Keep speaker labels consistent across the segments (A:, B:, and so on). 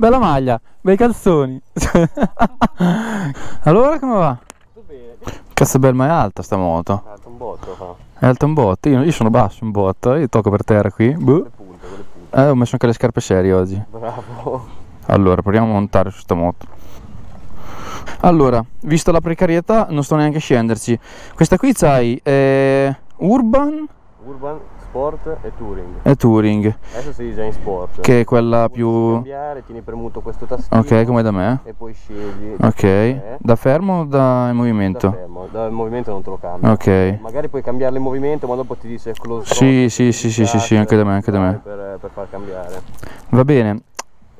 A: bella maglia, bei calzoni. allora come va?
B: Tutto bene.
A: Cazzo bel ma è alta sta moto.
B: Ah, un botto fa.
A: È alta un botto, io, io sono basso un botto, io tocco per terra qui. Boh.
B: Le punte, con le punte.
A: Eh, ho messo anche le scarpe serie oggi.
B: Bravo.
A: Allora, proviamo a montare su sta moto. Allora, visto la precarietà, non sto neanche a scenderci. Questa qui c'hai eh, Urban
B: Urban, Sport e Touring.
A: e Touring,
B: Adesso sei già in Sport.
A: che è quella
B: Puoi
A: più...
B: cambiare, tieni premuto questo tastino.
A: Ok, come da me.
B: E poi scegli.
A: Ok, da fermo o da in
B: Da
A: movimento?
B: fermo, dal movimento non te lo cambia.
A: Ok.
B: Magari puoi cambiarlo in movimento, ma dopo ti dice close
A: sì, sì, sì, sì, sì, anche da me, anche da me.
B: Per, per far cambiare.
A: Va bene.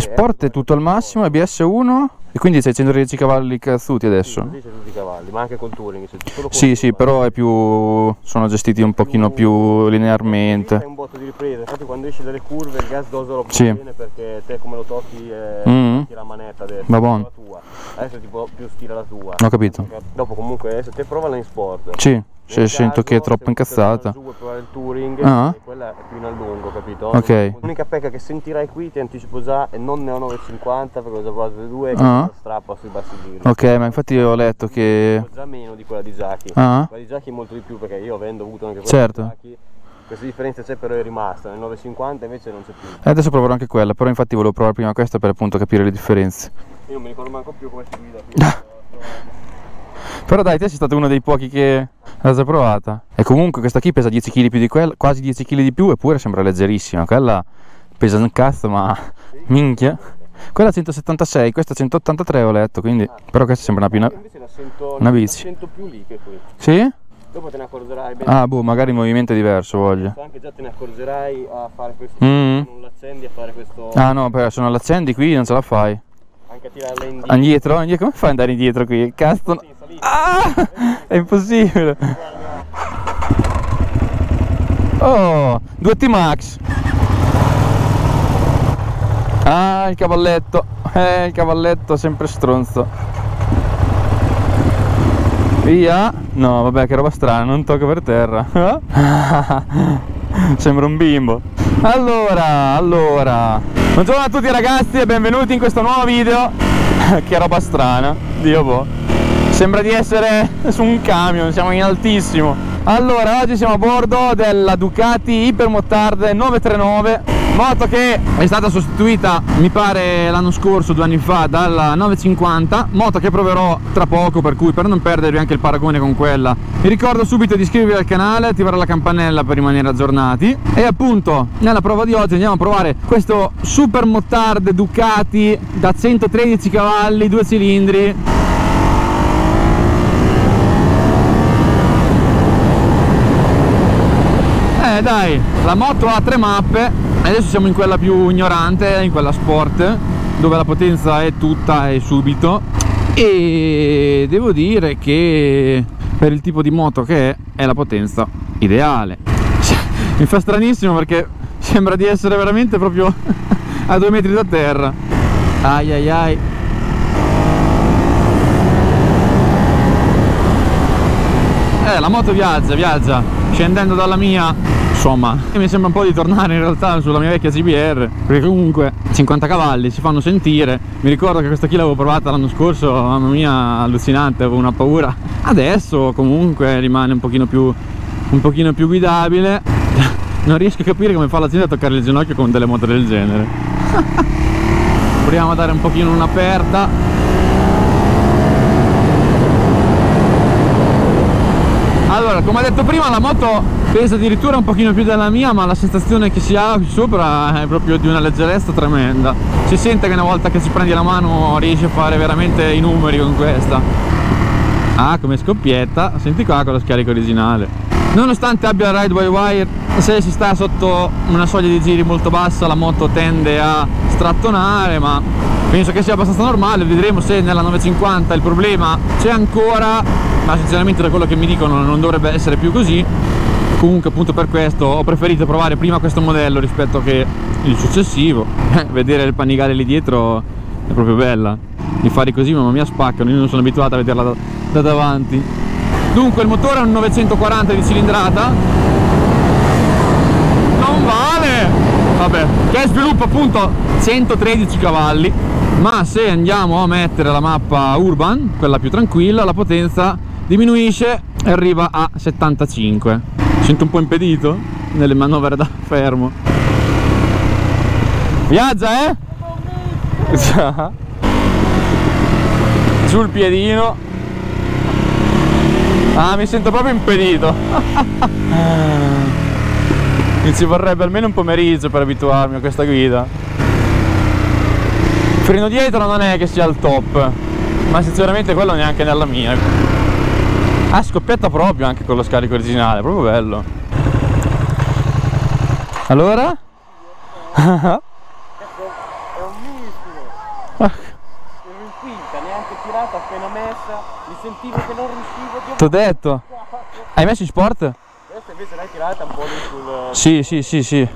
A: Sport è tutto al massimo, ABS 1 e quindi c'hai 110 cavalli cazzuti adesso.
B: così c'è tutti i cavalli, ma anche col touring. solo col
A: Sì, sì, però è più... sono gestiti un pochino più linearmente.
B: un botto di ripresa, infatti quando esci dalle curve il gas dosalo
A: Sì.
B: bene perché te come lo tocchi eh,
A: Mm.
B: tocchi la manetta adesso,
A: Va buono.
B: la tua. Adesso tipo più stila la tua.
A: Ho capito.
B: Dopo comunque adesso te provala in sport.
A: Sì,
B: Nel
A: sento che è troppo incazzata.
B: Giù il touring,
A: Ah.
B: quella è più in a lungo, capito?
A: Ok.
B: L'unica pecca che sentirai qui, ti anticipo già, e non ne ho 950 perché ho già provato le due,
A: Ah.
B: strappa sui bassi giri.
A: Ok, ma infatti ho letto che...
B: Ho già meno di quella di Zaki.
A: Ah.
B: Quella di Zaki molto di più perché io avendo avuto anche quella
A: Certo.
B: di Zaki, questa differenza c'è però è rimasta, nel 950 invece non c'è più.
A: Eh, Adesso proverò anche quella, però infatti volevo provare prima questa per appunto capire le differenze.
B: Io non mi ricordo manco più come si guida.
A: Però dai, te sei stato uno dei pochi che l'ha già provata. E comunque questa qui pesa 10 kg più di quella, quasi 10 kg di più, eppure sembra leggerissima. Quella pesa un cazzo, ma minchia. Quella 176, questa 183 ho letto, quindi... Però questa sembra una più... una-
B: Invece la sento,
A: una
B: la
A: bici.
B: sento più lì che qui.
A: Sì?
B: Dopo te ne accorgerai bene.
A: Ah, boh, magari il movimento è diverso, voglio.
B: Anche già te ne accorgerai a fare questo.
A: Mm.
B: Non l'accendi a fare questo.
A: Ah no, però se non l'accendi qui non ce la fai.
B: Anche a tirarla indietro.
A: Indietro? Indietro? Come fai ad andare indietro qui? Cazzo...
B: Sì.
A: Ah! È impossibile. Oh, 2T Max. Ah, il cavalletto. Eh, il cavalletto sempre stronzo. Via. No, vabbè, che roba strana, non tocco per terra. Sembra un bimbo. Allora, allora. Buongiorno a tutti ragazzi e benvenuti in questo nuovo video. che roba strana. Dio boh. Sembra di essere su un camion, siamo in altissimo. Allora, oggi siamo a bordo della Ducati Hypermotard 939, moto che è stata sostituita, mi pare l'anno scorso, due anni fa, dalla 950, moto che proverò tra poco, per cui per non perdervi anche il paragone con quella, vi ricordo subito di iscrivervi al canale, attivare la campanella per rimanere aggiornati. E appunto nella prova di oggi andiamo a provare questo Super Motard Ducati da 113 cavalli, due cilindri, Eh dai, la moto ha tre mappe, adesso siamo in quella più ignorante, in quella sport, dove la potenza è tutta e subito. E devo dire che per il tipo di moto che è, è la potenza ideale. Mi fa stranissimo perché sembra di essere veramente proprio a due metri da terra. Ai ai ai. Eh, la moto viaggia, viaggia, scendendo dalla mia, insomma, mi sembra un po' di tornare in realtà sulla mia vecchia CBR, perché comunque 50 cavalli si fanno sentire, mi ricordo che questa qui l'avevo provata l'anno scorso, mamma mia, allucinante, avevo una paura, adesso comunque rimane un pochino più, un pochino più guidabile, non riesco a capire come fa la gente a toccare il ginocchio con delle moto del genere. Proviamo a dare un pochino un'aperta. Allora, come ho detto prima, la moto pesa addirittura un pochino più della mia, ma la sensazione che si ha qui sopra è proprio di una leggerezza tremenda. Si sente che una volta che ci prendi la mano riesci a fare veramente i numeri con questa. Ah, come scoppietta, senti qua con lo scarico originale. Nonostante abbia ride by wire, se si sta sotto una soglia di giri molto bassa la moto tende a strattonare, ma penso che sia abbastanza normale, vedremo se nella 950 il problema c'è ancora, ma sinceramente da quello che mi dicono non dovrebbe essere più così. Comunque appunto per questo ho preferito provare prima questo modello rispetto che il successivo. Vedere il panigale lì dietro è proprio bella. I fari così mamma mia spaccano, io non sono abituato a vederla da, da davanti. Dunque il motore è un 940 di cilindrata. Non vale! Vabbè, che sviluppa appunto 113 cavalli. Ma se andiamo a mettere la mappa urban quella più tranquilla la potenza diminuisce e arriva a 75 sento un po' impedito nelle manovre da fermo. Viaggia eh? Sul piedino. Ah mi sento proprio impedito mi ci vorrebbe almeno un pomeriggio per abituarmi a questa guida il freno dietro non è che sia al top ma sinceramente quello neanche nella mia ah scoppietta proprio anche con lo scarico originale proprio bello allora?
B: È un missimo. Ero in quinta, neanche tirata, appena messa. Mi sentivo che non riuscivo. Dio,
A: T'ho detto. Hai messo in sport?
B: Invece l'hai tirata un po' lì sul...
A: Sì, sì, sì, sì.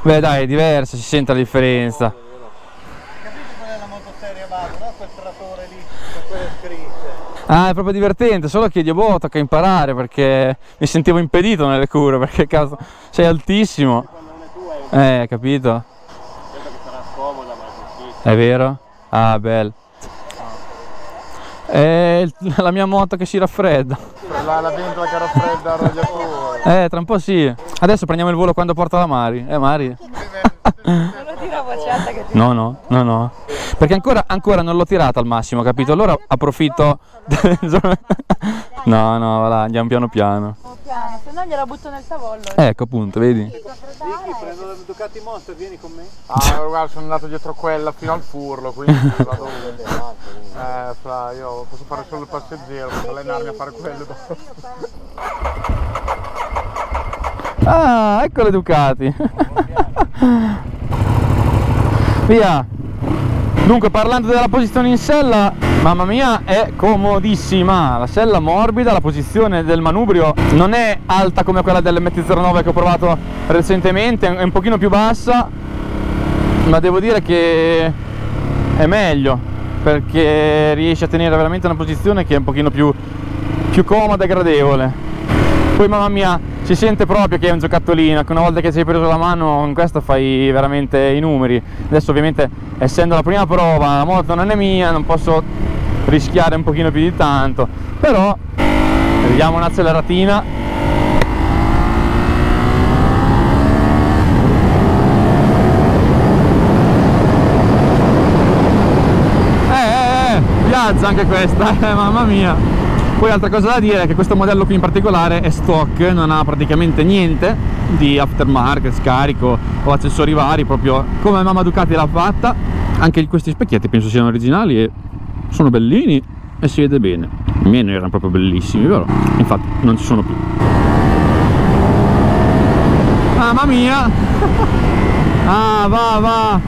A: Beh dai, è diversa, si sente la differenza.
B: Capite qual è la motoserie Vado, no? Quel trattore lì, con quelle scritte.
A: Ah, è proprio divertente, solo che boh, tocca imparare perché mi sentivo impedito nelle cure, perché cazzo, sei altissimo.
B: È è
A: Eh, capito?
B: credo che sarà scomoda, ma è così.
A: È vero? Ah, bello. È il- la mia moto che si raffredda.
B: La, la ventola che raffredda il radiatore.
A: Eh, tra un po' sì. Adesso prendiamo il volo quando porta la Mari. Eh, Mari?
C: Non lo dire a voce alta che ti
A: No, no, no, no. Perché ancora, ancora non l'ho tirata al massimo, capito? Allora approfitto. no, no, va là, andiamo piano piano.
C: piano, se no gliela butto nel tavollo.
A: Ecco appunto, vedi?
B: Vicky, prendo la Ducati Monster, vieni con me.
D: Ah, guarda, sono andato dietro quella fino al furlo, quindi vado. Eh, fra, io posso fare solo il passeggero, posso allenarmi a fare quello dopo.
A: Ah, ecco le Ducati. Via. Dunque, parlando della posizione in sella, mamma mia, è comodissima. La sella morbida, la posizione del manubrio non è alta come quella dell'MT-09 che ho provato recentemente, è un pochino più bassa, ma devo dire che è meglio perché riesce a tenere veramente una posizione che è un pochino più, più comoda e gradevole. Poi mamma mia si sente proprio che è un giocattolino, che una volta che hai preso la mano con questo fai veramente i numeri. Adesso ovviamente essendo la prima prova, la moto non è mia, non posso rischiare un pochino più di tanto, però vediamo un'acceleratina. Eh, eh, eh, viaggia anche questa, eh, mamma mia. Poi altra cosa da dire è che questo modello qui in particolare è stock, non ha praticamente niente di aftermarket, scarico o accessori vari, proprio come mamma Ducati l'ha fatta. Anche questi specchietti penso siano originali e sono bellini e si vede bene. I miei non erano proprio bellissimi, però infatti non ci sono più. Mamma mia! ah, va, va!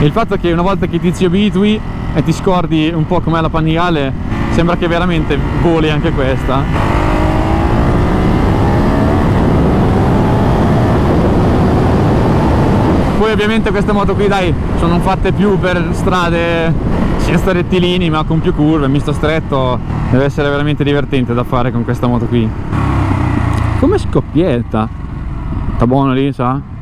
A: Il fatto è che una volta che ti ci abitui e ti scordi un po' com'è la Panigale, sembra che veramente voli anche questa. Poi ovviamente queste moto qui dai sono fatte più per strade senza rettilini ma con più curve, misto stretto, deve essere veramente divertente da fare con questa moto qui. Come scoppietta? Sta buono lì, sa?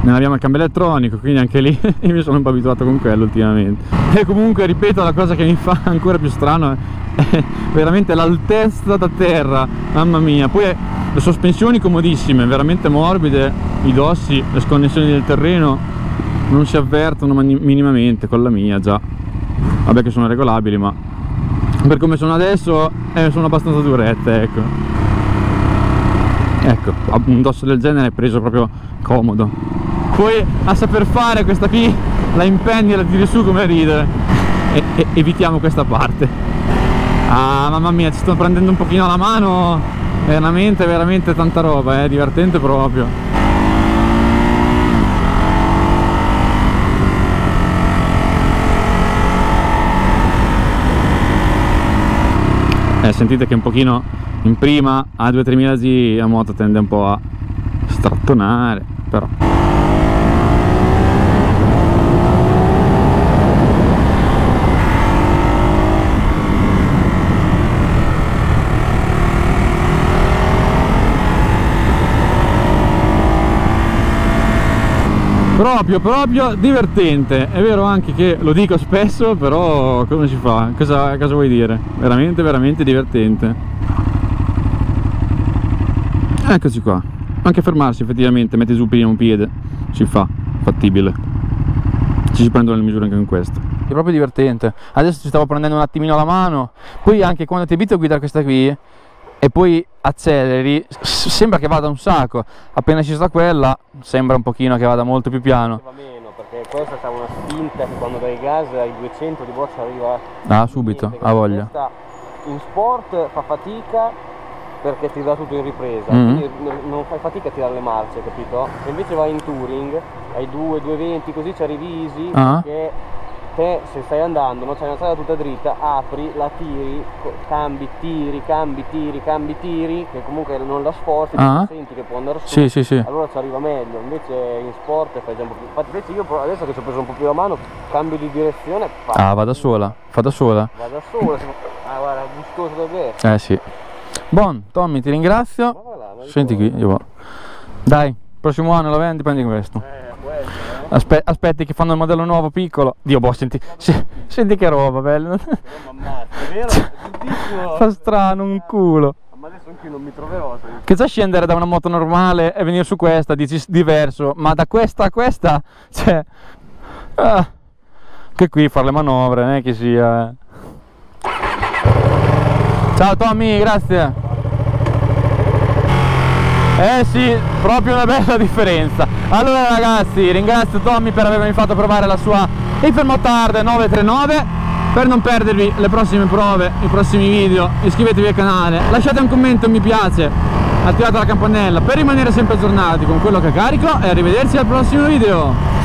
A: Non abbiamo il cambio elettronico, quindi anche lì io mi sono un po' abituato con quello ultimamente. E comunque, ripeto, la cosa che mi fa ancora più strano è veramente l'altezza da terra, mamma mia. Poi le sospensioni comodissime, veramente morbide, i dossi, le sconnessioni del terreno non si avvertono minimamente con la mia già. Vabbè che sono regolabili, ma per come sono adesso eh, sono abbastanza durette, ecco. Ecco, un dosso del genere è preso proprio comodo. Poi a saper fare questa qui la impenni e la tiri su come ridere. E, e- evitiamo questa parte. Ah mamma mia, ci sto prendendo un pochino la mano. Veramente, veramente tanta roba, è divertente proprio. Eh, sentite che un pochino in prima a 2-3 mila G la moto tende un po' a strattonare, però. Proprio proprio divertente. È vero anche che lo dico spesso però come si fa? Cosa, cosa vuoi dire? Veramente veramente divertente. Eccoci qua. Anche fermarsi effettivamente metti su prima un piede. Si fa fattibile. Ci si prendono le misure anche in questo. È proprio divertente. Adesso ci stavo prendendo un attimino la mano. Poi anche quando ti abitui a guidare questa qui e poi acceleri sembra che vada un sacco appena ci sta quella sembra un pochino che vada molto più piano
B: Va meno, perché questa c'ha una spinta che quando dai gas ai 200 di boccia arriva
A: ah subito ha voglia
B: in sport fa fatica perché ti dà tutto in ripresa, quindi n- non fai fatica a tirare le marce, capito? Se invece vai in touring, ai 2, 220 così ci arrivi easy,
A: Ah.
B: perché te se stai andando, non c'è una strada tutta dritta, apri, la tiri, cambi, tiri, cambi, tiri, cambi, tiri, che comunque non la sforzi,
A: Ah.
B: senti che può andare su,
A: sì sì sì
B: allora ci arriva meglio, invece in sport fai già un po' più. Infatti invece io adesso che ci ho preso un po' più la mano, cambio di direzione, fa,
A: ah va da sola fa da sola
B: va da sola, ah guarda, gustoso da bere.
A: eh sì buon Tommy ti ringrazio
B: Ma va là, ma
A: senti qui io dai prossimo anno lo vendi prendi questo
B: questo, eh.
A: Aspe- aspetti che fanno il modello nuovo piccolo Dio boh senti se- senti che roba bello
B: Però mi ammazza, è vero? È bruttissimo.
A: fa strano un culo
B: Ma adesso anche non mi troverò.
A: che già scendere da una moto normale e venire su questa dici diverso ma da questa a questa cioè ah, che qui fare le manovre non è che sia eh. ciao Tommy grazie eh sì, proprio una bella differenza. Allora ragazzi, ringrazio Tommy per avermi fatto provare la sua Infermotard 939. Per non perdervi le prossime prove, i prossimi video, iscrivetevi al canale, lasciate un commento, un mi piace, attivate la campanella per rimanere sempre aggiornati con quello che carico e arrivederci al prossimo video.